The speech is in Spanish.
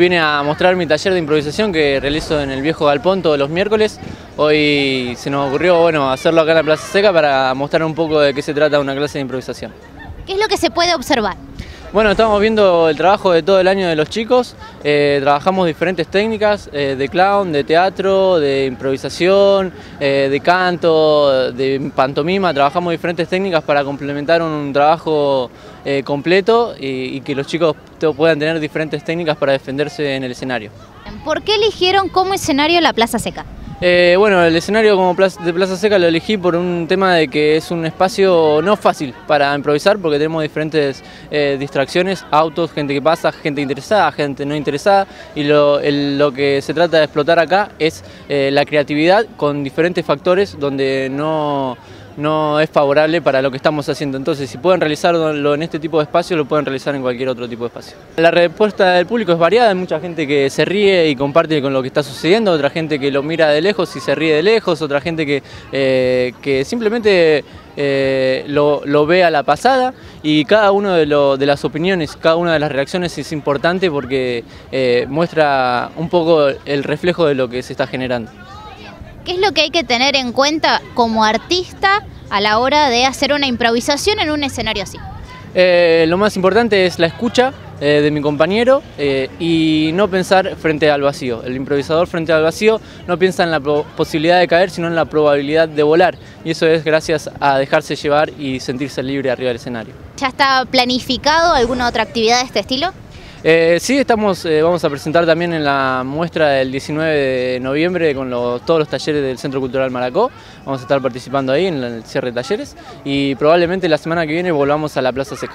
Vine a mostrar mi taller de improvisación que realizo en el viejo galpón todos los miércoles. Hoy se nos ocurrió bueno, hacerlo acá en la Plaza Seca para mostrar un poco de qué se trata una clase de improvisación. ¿Qué es lo que se puede observar? Bueno, estamos viendo el trabajo de todo el año de los chicos. Eh, trabajamos diferentes técnicas eh, de clown, de teatro, de improvisación, eh, de canto, de pantomima. Trabajamos diferentes técnicas para complementar un trabajo completo y, y que los chicos puedan tener diferentes técnicas para defenderse en el escenario. ¿Por qué eligieron como escenario la Plaza Seca? Eh, bueno, el escenario como de Plaza Seca lo elegí por un tema de que es un espacio no fácil para improvisar porque tenemos diferentes eh, distracciones, autos, gente que pasa, gente interesada, gente no interesada y lo, que se trata de explotar acá es eh, la creatividad con diferentes factores donde no no es favorable para lo que estamos haciendo. Entonces, si pueden realizarlo en este tipo de espacio, lo pueden realizar en cualquier otro tipo de espacio. La respuesta del público es variada, hay mucha gente que se ríe y comparte con lo que está sucediendo, otra gente que lo mira de lejos y se ríe de lejos, otra gente que, eh, que simplemente eh, lo, ve a la pasada y cada una de, las opiniones, cada una de las reacciones es importante porque eh, muestra un poco el reflejo de lo que se está generando. ¿Qué es lo que hay que tener en cuenta como artista a la hora de hacer una improvisación en un escenario así? Eh, lo más importante es la escucha eh, de mi compañero eh, y no pensar frente al vacío. El improvisador frente al vacío no piensa en la posibilidad de caer, sino en la probabilidad de volar. Y eso es gracias a dejarse llevar y sentirse libre arriba del escenario. ¿Ya está planificado alguna otra actividad de este estilo? Eh, sí, estamos, eh, vamos a presentar también en la muestra del 19 de noviembre con todos los talleres del Centro Cultural Maracó. Vamos a estar participando ahí en el cierre de talleres y probablemente la semana que viene volvamos a la Plaza Seca.